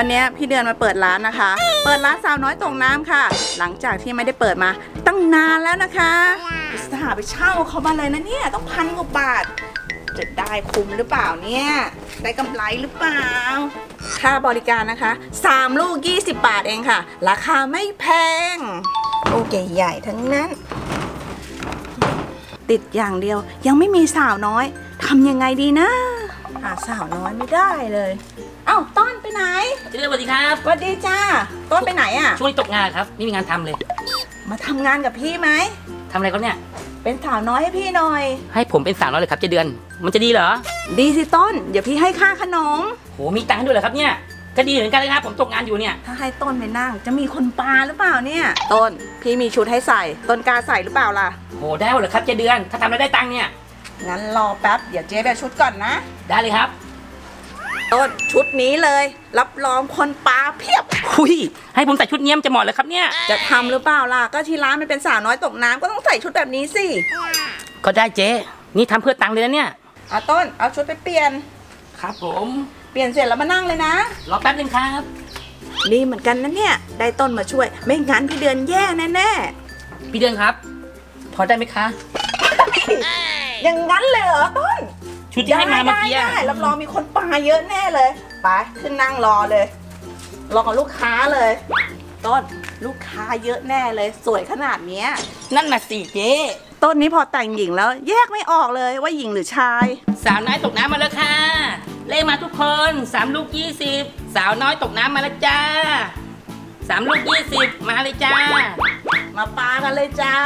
วันนี้พี่เดือนมาเปิดร้านนะคะ เปิดร้านสาวน้อยตกน้ำค่ะ หลังจากที่ไม่ได้เปิดมาตั้งนานแล้วนะคะอุตสาห์ไปเช่าเขามาเลยนะเนี่ยต้องพันกว่าบาท จะได้คุ้มหรือเปล่าเนี่ย ได้กำไรหรือเปล่า ค่าบริการนะคะ 3 ลูก 20 บาทเองค่ะ ราคาไม่แพง ลูกใหญ่ๆทั้งนั้น ติดอย่างเดียวยังไม่มีสาวน้อยทำยังไงดีนะ หาสาวน้อยไม่ได้เลย เอ้าต้นไปไหนเจริญสวัสดีครับ สวัสดีจ้าต้นไปไหนอะช่วงนี้ตกงานครับไม่มีงานทำเลยมาทำงานกับพี่ไหม ทำอะไรเขาเนี่ย เป็นสาวน้อยให้พี่หน่อย ให้ผมเป็นสาวน้อยเลยครับเจเดือน มันจะดีเหรอดีสิต้น เดี๋ยวพี่ให้ค่าขนม โหมีตังค์ให้ด้วยเหรอครับเนี่ยก็ดีเหมือนกันเลยครับผมตกงานอยู่เนี่ยถ้าให้ต้นไปนั่ง จะมีคนปาหรือเปล่าเนี่ย ต้น พี่มีชุดให้ใส่ ต้นกล้าใส่หรือเปล่าล่ะ โหได้เหรอครับเจเดือน ถ้าทำแล้วได้ตังค์เนี่ย งั้นรอแป๊บ เดี๋ยวเจ๊ไปเอาชุดก่อนนะ ได้เลยครับ ต้นชุดนี้เลย รับรองคนปาเพียบคุยให้ผมใส่ชุดเนี้ยมจะเหมาะเลยครับเนี่ย จะทำหรือเปล่าล่ะ ก็ที่ร้านมันเป็นสาวน้อยตกน้ำก็ต้องใส่ชุดแบบนี้สิก็ได้เจ๊ นี่ทำเพื่อตังค์เลยนะเนี่ยเอาต้น เอาชุดไปเปลี่ยน ครับผม เปลี่ยนเสร็จแล้วมานั่งเลยนะ รอแป๊บนึงครับดีเหมือนกันนะเนี่ย ได้ต้นมาช่วย ไม่งั้นพี่เดือนแย่แน่พี่เดือนครับ พอได้ไหมคะ ๆ อย่างนั้นเลยเหรอต้นชุดที่ให้มาเมื่อกี้ได้อะได้รับรองมีคนปาเยอะแน่เลย ไปขึ้นนั่งรอเลย รอกับลูกค้าเลย ต้นลูกค้าเยอะแน่เลย สวยขนาดเนี้ย นั่นน่ะสิเจ๊ต้นนี้พอแต่งหญิงแล้ว แยกไม่ออกเลยว่าหญิงหรือชาย สาวน้อยตกน้ำมาแล้วค่ะ เลขมาทุกคนสามลูกยี่สิบสาวน้อยตกน้ำมาแล้วจ้าสามลูกยี่สิบมาเลยจ้า มาปากันเลยจ้า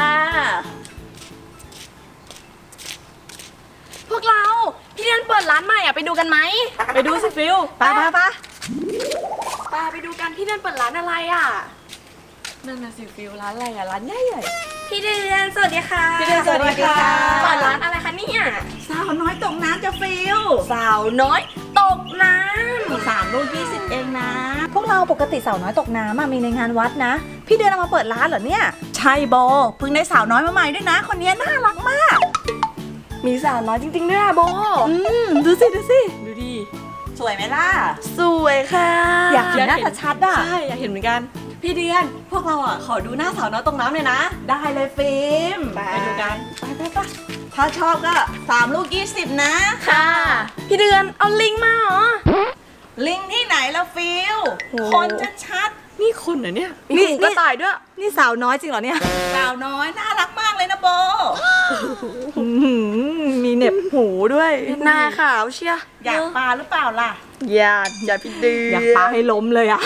พวกเรา พี่เดือนเปิดร้านใหม่อะไปดูกันไหมไปดูสิฟิวปาปาปาปาไปดูกันพี่เดือนเปิดร้านอะไรอะนั่นน่ะสิฟิลร้านอะไรอะร้านใหญ่ใหญ่พี่เดือนสวัสดีค่ะพี่เดือนสวัสดีค่ะเปิดร้านอะไรคะเนี่ยสาวน้อยตกน้ำจะฟิวสาวน้อยตกน้สามลูกยี่สิบเองนะ พวกเราปกติสาวน้อยตกน้ำอะมีในงานวัดนะ พี่เดือนเอามาเปิดร้านเหรอเนี่ยใช่โบเพิ่งได้สาวน้อยมาใหม่ด้วยนะ คนนี้น่ารัก มากมีสาวน้อยจริงๆด้วยอะโบ อืมดูสิดูสิดูดิสวยไหมล่ะ สวยค่ะ อยากเห็นหน้าชัดๆอะใช่อยากเห็นเหมือนกัน พี่เดือน พวกเราอะขอดูหน้าสาวน้อยตกน้ำเลยนะ ได้เลยฟิล์มไปดูกัน ไปไปไปถ้าชอบก็สามลูกยี่สิบนะำค่ะ พี่เดือนเอาลิงก์มาเหรอ ลิงที่ไหนแล้วฟิลโอ้ คนจะชัดนี่คุณเหรอเนี่ยนี่มีหูกระต่ายด้วย นี่สาวน้อยจริงเหรอเนี่ยสาวน้อยน่า โบอื้อหือมีเหน็บหูด้วย หน้าขาวเชียอยากปลาหรือเปล่าล่ะ อย่าอย่าพี่เดือนอยากปาให้ล้มเลยอะ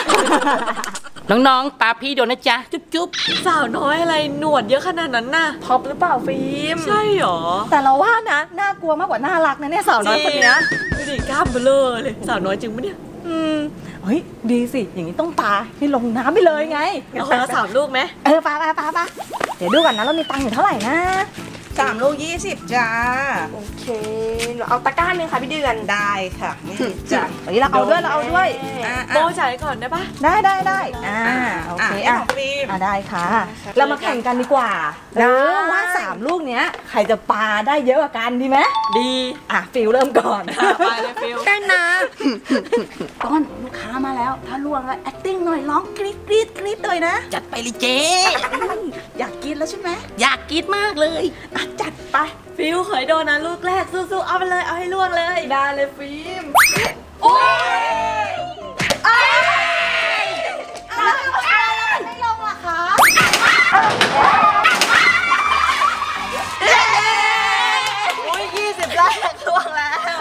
น้องๆปาพี่โดนนะจ๊ะ จุ๊บจุ๊บสาวน้อยอะไรหนวดเยอะขนาดนั้นน่ะท็อปหรือเปล่าฟิล์ม ใช่หรอ แต่เราว่านะ น่ากลัวมากกว่าน่ารักนะเนี่ยสาวน้อยคนเนี้ยดูดิกล้ามเบ้อเลย สาวน้อยจริงปะเนี่ย อืม เฮ้ยดีสิ อย่างนี้ต้องปาให้ลงน้ำไปเลยไงเอาคนละสามลูกไหมเออปาปาปาปาเดี๋ยวดูก่อนนะเรามีตังค์อยู่เท่าไหร่นะสามลูกยี่สิบจ้า โอเคหนูเอาตะกร้าหนึ่งค่ะพี่เดือน ได้ค่ะนี่จ้ะเฮ้ยเราเอาด้วยเราเอาด้วยอะโบอะจ่ายก่อนได้ปะได้ได้ได้อ่าโอเคอะอะของฟิล์ ม อะได้ค่ะ เรามาแข่งกันดีกว่าได้ เออว่าสามลูกเนี้ยใครจะปาได้เยอะกว่ากันดีไหมดีอะฟิลเริ่มก่อนไปเลยฟิล ได้นะต้นลูกค้ามาแล้ว ถ้าร่วงแล้ว acting หน่อยร้องกรี๊ดกรี๊ดกรี๊ดเลยนะ จัดไปเลยเจ๊อยากกินแล้วใช่ไหมอยากกินมากเลย อะจัดไปฟิลเคยโดนนะลูกแรกสู้ๆเอาไปเลยเอาให้ร่วงเลยได้เลยฟิล์มโอ้ย ยี่สิบแรกร่วงแล้ว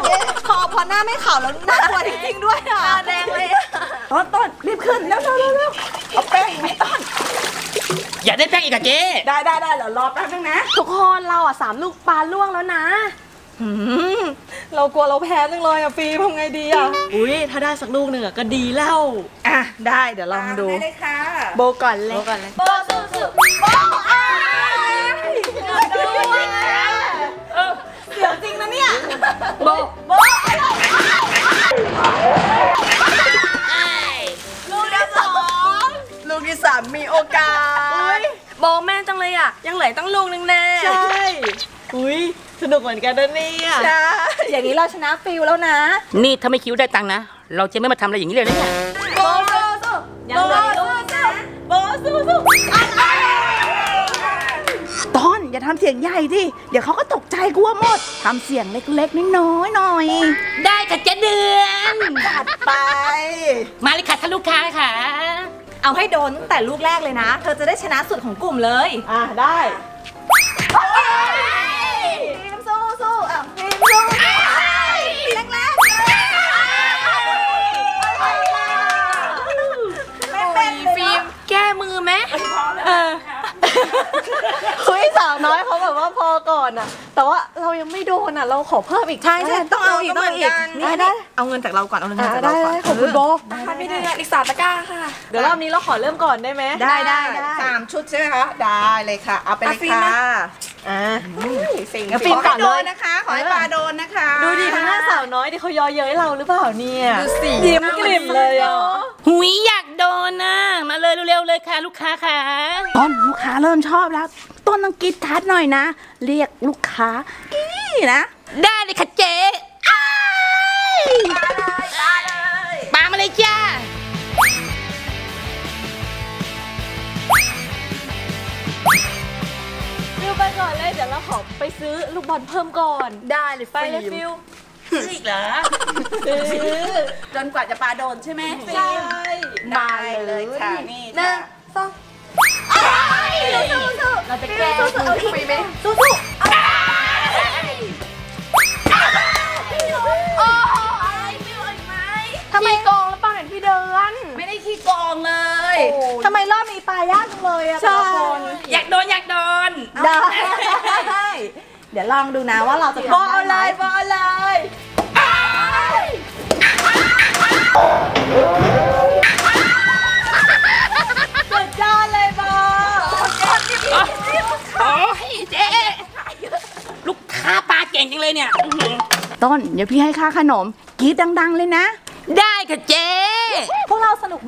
พอพอหน้าไม่ขาวแล้วน่ากลัวจริงๆด้วยอะแดงเลยต้นต้นรีบขึ้นเร็วเร็วเร็วเร็วเอาแป้งไหมต้น อยากได้แป้งอีกอะเจ๊ได้ได้ได้เดี๋ยวรอแป๊บนึงนะ ทุกคนเราอะสามลูกปลาล่วงแล้วนะ เรากลัวเราแพ้จังเลยอะฟิล์มทำไงดีอะอุ้ยถ้าได้สักลูกหนึ่งอะก็ดีแล้ว อะได้เดี๋ยวลองดู ได้เลยค่ะ โบก่อนเลยโบก่อนเลยโบสู้ โบโบลูกที่สองลูกที่สามมีโอกาสโบแม่นจังเลยอะ ยังเหลือตั้งลูกนึงแน่ใช่อุ้ยสนุกเหมือนกันนะเนี่ยใช่อย่างนี้เราชนะฟิลแล้วนะ นี่ถ้าไม่คิ้วได้ตังค์นะ เราจะไม่มาทำอะไรอย่างนี้เลยนะเนี่ยโบสู้สู้ยังเหลือ ทำเสียงใหญ่ดิ เดี๋ยวเขาก็ตกใจกลัวหมด ทำเสียงเล็กๆน้อยๆหน่อย ได้ค่ะเจ๊เดือนจัดไป มาเลยค่ะท่านลูกค้าค่ะ เอาให้โดนตั้งแต่ลูกแรกเลยนะ เธอจะได้ชนะสุดของกลุ่มเลย อะได้ ว่าพอก่อนอะ แต่ว่าเรายังไม่โดนอะ เราขอเพิ่มอีกใช่ใช่ต้องเอาอีกต้องเอาอีกได้ได้เอาเงินจากเราก่อนเอาเงินอะจากได้เราก่อนได้ขอบคุณโบพันไปเดือนอีกสามตะกร้าค่ะ เดี๋ยวรอบนี้เราขอเริ่มก่อนได้ไหมได้ได้สามชุดใช่ไหมคะได้เลยค่ะ เอาไปเลยค่ะ อะสิ่งงั้นฟิล์มก่อนเลย ขให้โดนะคะ ขอให้ปลาโดนนะคะดูดิดูหน้าสาวน้อยดิเขายอเย้ยเราหรือเปล่าเนี่ยดูสิยิ้มกลิ่มเลยอะหุยอยากโดนนะมาเลยเร็วๆเลยค่ะลูกค้าค่ะต้นลูกค้าเริ่มชอบแล้ว ต้นต้องกรีดการ์ดหน่อยนะ เรียกลูกค้ากี้นะ ได้เลยค่ะ ก่อนเลยเดี๋ยวเราขอไปซื้อลูกบอลเพิ่มก่อน ได้เลยไปเลยฟิวซื้ออีกเหรอซื้อจนกว่าจะปลาโดนใช่ไหมใช่ได้เลยค่ะนี่หนึ่ค่ะงสองสู้สู้เราจะแก้สู้สู้เอาอีกฟิล์มไหมสู้สู้โอ้ยฟิล์มอีกไหมทำไมโกงแล้วเปล่าเห็นพี่เดือนไม่ได้ขี้โกงเลย ทำไมรอบนี้ปลายากจังเลยอะแต่ละคน อยากโดนอยากโดน ได้ เดี๋ยวลองดูนะว่าเราจะทำได้ไหมบอลเลยสุดยอดเลยบอลโอ้ยเจ๊ลูกค้าปลาเก่งจังเลยเนี่ยอื้อหือต้น เดี๋ยวพี่ให้ค่าขนมกรีดดัง ๆ เลยนะ ได้ค่ะเจ๊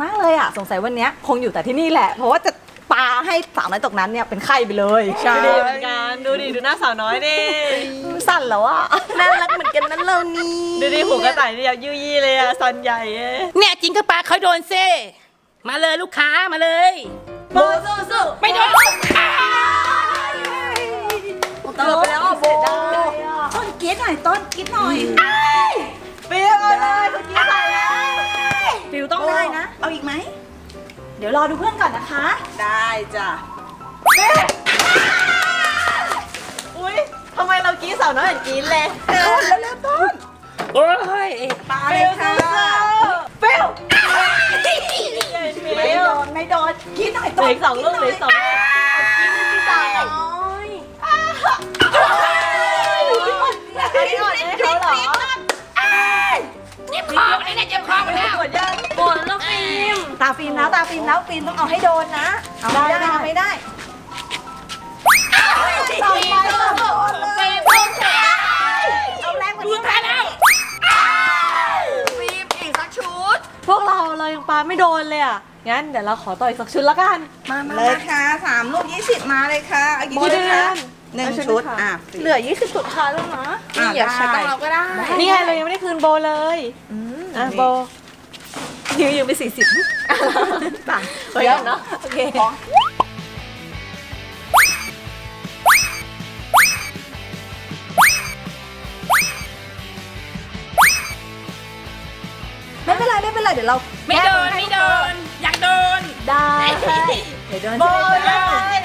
มากเลยอะสงสัยวันเนี้ยคงอยู่แต่ที่นี่แหละ เพราะว่าจะปาให้สาวน้อยตกน้ำเนี่ยเป็นไข้ไปเลยใช่ดีเหมือนกันดูดิดูหน้าสาวน้อยดิสั่นแล้วอะน่ารักเหมือนกันนั่นเรานี่ดูดิหูกระต่ายนี่ยุยี่เลยอะซอนใหญ่เอ้ยเนี่ยจริงก็ปลาเขาโดนเซ่มาเลยลูกค้ามาเลยโบสู้สู้ไม่โดนอ้าวเกือบไปแล้วอะโบต้นกรีดหน่อยต้นกรีดหน่อยฟิวเอาเลยเมื่อกี้ใส่แล้ว ฟิวต้องได้นะ เอาอีกไหม เดี๋ยวรอดูเพื่อนก่อนนะคะ ได้จ้ะอุ้ยทำไมเรากรี้สาวน้อยเห็นกรี้เลยต้นแล้วๆต้นโอ้ยปลาเลยค่ะฟิวไม่โดนไม่โดนกรีดหน่อยเหลืต้อนอีกสองลูกเหลืออีกสองลูกสาวน้อยอันนี้อ่อนให้เขาเหรอเจ็บคอมาเนี่ยเจ็บคอมาแล้วปวดยังปวดแล้วฟิล์ม ตาฟิล์มแล้วตาฟิล์มแล้วฟิล์มต้องเอาให้โดนนะ เอาไม่ได้เอาไม่ได้ต่อไปต่อเลยเอาแรงกว่าดูนี้ตาแล้วฟิล์มอีกสักชุด พวกเราเรายังปาไม่โดนเลยอะ งั้นเดี๋ยวเราขอต่ออีกสักชุดละกัน มามาเลยค่ะสามลูกยี่สิบมาเลยค่ะเอากี่โบชุดเดือคะนหนึ่งเอาชุดชุดค่ะอะเหลือ20สุดท้ายแล้วนะนี่อย่าใช้ตังค์เราก็ได้ นี่ไงเรายังไม่ได้คืนโบเลยอะโบ ยืมยืมไปสี่สิบต่างเยอะเนาะโอเคไม่เป็นไรไม่เป็นไรเดี๋ยวเราไม่โดนไม่โดนอยากโดนได้เดี๋ยวโดนโบเลย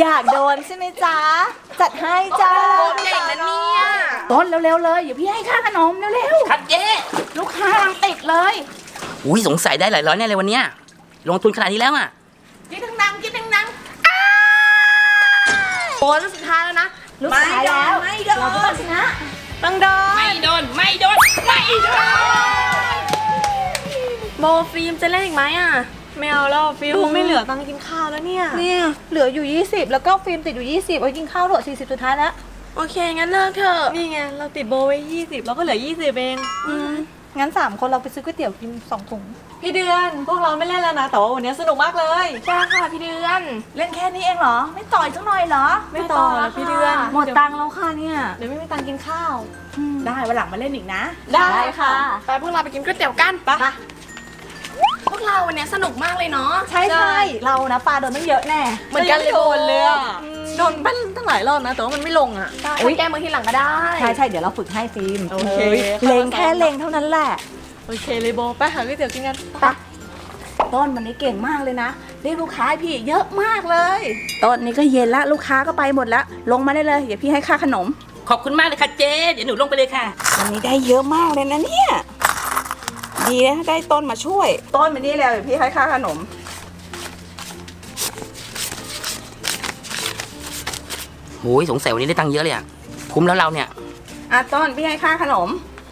อยากโดนใช่ไหม จ๊ะ จัดให้จ้าเก่งนะเนี่ยต้นเร็วๆเลยเดี๋ยวพี่ให้ค่าขนมเร็วครับเจ๊ๆลูกค้ากำลังติดเลย อุ้ยสงสัยได้หลายร้อยแน่เลยวันเนี้ยลงทุนขนาดนี้แล้วอะกินดังๆกินดังโอ้ลูกสุดท้ายแล้วนะลูกชายแล้วไม่โดนเราก็ต้องชนะต้องโดนไม่โดนไม่โดนไม่โดนโบฟิล์มจะเล่นอีกไหมอะ ไม่เอาแล้วฟิวไม่เหลือตังค์กินข้าวแล้วเนี่ย เนี่ยเหลืออยู่ 20 แล้วก็ฟิล์มติดอยู่ 20เอากินข้าวเถอะ40 สุดท้ายแล้ว โอเค งั้นเลิกเถอะ นี่ไง เราติดโบไว้ยี่สิบเราก็เหลือยี่สิบเองงั้นสามคนเราไปซื้อก๋วยเตี๋ยวกินสองถุง พี่เดือน พวกเราไม่เล่นแล้วนะ แต่ว่าวันนี้สนุกมากเลยจ้าค่ะพี่เดือน เล่นแค่นี้เองเหรอ ไม่ต่อยสักหน่อยเหรอ ไม่ต่อแล้วพี่เดือน หมดตังค์แล้วค่ะเนี่ย เดี๋ยวไม่มีตังค์กินข้าว ได้วันหลังมาเล่นอีกนะ ได้ค่ะ ไปพวกเราไปกินก๋วยเตี๋ยวกันไป พวกเราวันนี้สนุกมากเลยเนาะ ใช่ใช่เรานะปลาโดนตั้งเยอะแน่เหมือนกันเลยโดนเลยอะโดนบ้านตั้งหลายรอบนะแต่ว่ามันไม่ลงอะได้ไปแก้มือทีหลังก็ได้ ใช่ใช่เดี๋ยวเราฝึกให้ฟิล์มโอเคเลงแค่เลงเท่านั้นแหละ โอเคเลยโบไปหาก๋วยเตี๋ยวกินกันต้นวันนี้เก่งมากเลยนะเรียกลูกค้าให้พี่เยอะมากเลยต้นนี้ก็เย็นละลูกค้าก็ไปหมดละลงมาได้เลยเดี๋ยวพี่ให้ค่าขนม ขอบคุณมากเลยค่ะเจ๊เดี๋ยวหนูลงไปเลยค่ะวันนี้ได้เยอะมากเลยนะเนี่ย ดีนะได้ต้นมาช่วย ต้นมานี่แล้วเดี๋ยวพี่ให้ค่าขนมโอ้ยสงสัยวันนี้ได้ตังค์เยอะเลยอะคุ้มแล้วเราเนี่ย อะต้นพี่ให้ค่าขนม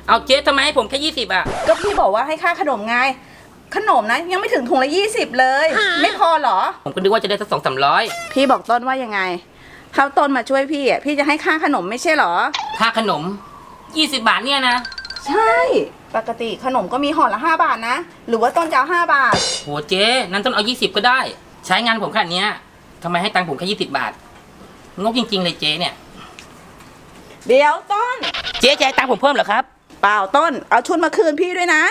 เอาเจ๊ทำไมให้ผมแค่ยี่สิบอะก็พี่บอกว่าให้ค่าขนมไง ขนมนะยังไม่ถึงถุงละยี่สิบเลย ไม่พอเหรอ ผมก็นึกว่าจะได้สักสองสามร้อยพี่บอกต้นว่ายังไงถ้าต้นมาช่วยพี่อะพี่จะให้ค่าขนมไม่ใช่เหรอ ค่าขนมยี่สิบบาทเนี่ยนะ ใช่ ปกติขนมก็มีห่อละห้าบาทนะ หรือว่าต้นจะเอาห้าบาท โหเจ๊นั้นต้องเอายี่สิบก็ได้ ใช้งานผมขนาดเนี้ยทำไมให้ตังค์ผมแค่ยี่สิบบาท งกจริง ๆ เลยเจ๊เนี่ย เดี๋ยวต้น เจ๊จะให้ตังค์ผมเพิ่มเหรอครับ เปล่าต้น เอาชุดมาคืนพี่ด้วยนะ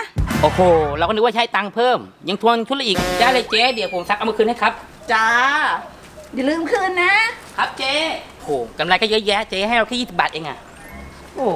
โอ้โห เราก็นึกว่าใช้ตังค์เพิ่ม ยังทวงทุนละอีก ได้เลยเจ๊เดี๋ยวผมซักเอามาคืนให้ครับ จ้า อย่าลืมคืนนะ ครับเจ๊โอ้กำไรก็เยอะแยะเจ๊ให้เราแค่ยี่สิบบาทเองอะโอ้